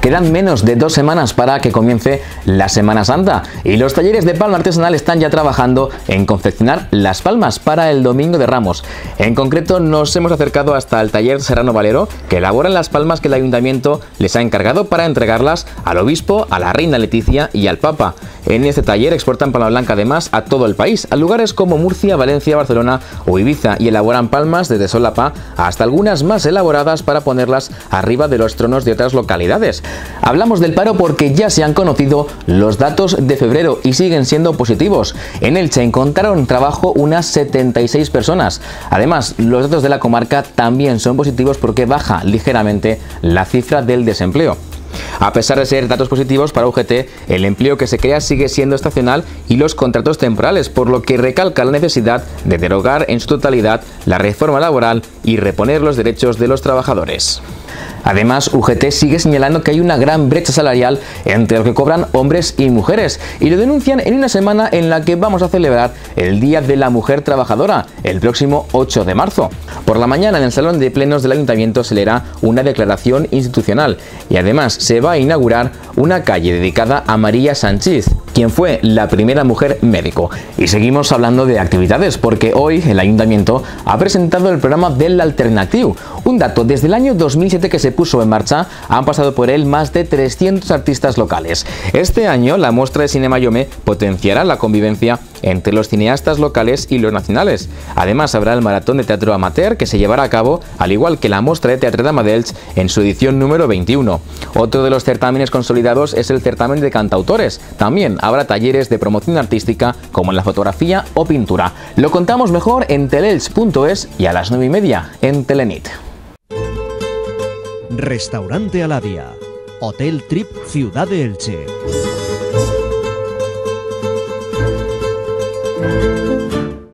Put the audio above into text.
Quedan menos de dos semanas para que comience la Semana Santa y los talleres de palma artesanal están ya trabajando en confeccionar las palmas para el Domingo de Ramos. En concreto nos hemos acercado hasta el taller Serrano Valero que elaboran las palmas que el ayuntamiento les ha encargado para entregarlas al obispo, a la reina Leticia y al papa. En este taller exportan palma blanca además a todo el país, a lugares como Murcia, Valencia, Barcelona o Ibiza y elaboran palmas desde solapa hasta algunas más elaboradas para ponerlas arriba de los tronos de otras localidades. Hablamos del paro porque ya se han conocido los datos de febrero y siguen siendo positivos. En Elche encontraron trabajo unas 76 personas. Además, los datos de la comarca también son positivos porque baja ligeramente la cifra del desempleo. A pesar de ser datos positivos para UGT, el empleo que se crea sigue siendo estacional y los contratos temporales, por lo que recalca la necesidad de derogar en su totalidad la reforma laboral y reponer los derechos de los trabajadores. Además, UGT sigue señalando que hay una gran brecha salarial entre lo que cobran hombres y mujeres y lo denuncian en una semana en la que vamos a celebrar el Día de la Mujer Trabajadora, el próximo 8 de marzo. Por la mañana en el Salón de Plenos del Ayuntamiento se leerá una declaración institucional y además se va a inaugurar una calle dedicada a María Sánchez, quien fue la primera mujer médico. Y seguimos hablando de actividades porque hoy el Ayuntamiento ha presentado el programa del Alternativo, un dato desde el año 2007 que se puso en marcha, han pasado por él más de 300 artistas locales. Este año la muestra de Cinema Yome potenciará la convivencia entre los cineastas locales y los nacionales. Además habrá el maratón de teatro amateur que se llevará a cabo, al igual que la muestra de teatro de Amadelch en su edición número 21. Otro de los certámenes consolidados es el certamen de cantautores. También habrá talleres de promoción artística como en la fotografía o pintura. Lo contamos mejor en telelch.es y a las 9 y media en Telenit. Restaurante Aladia. Hotel Trip Ciudad de Elche.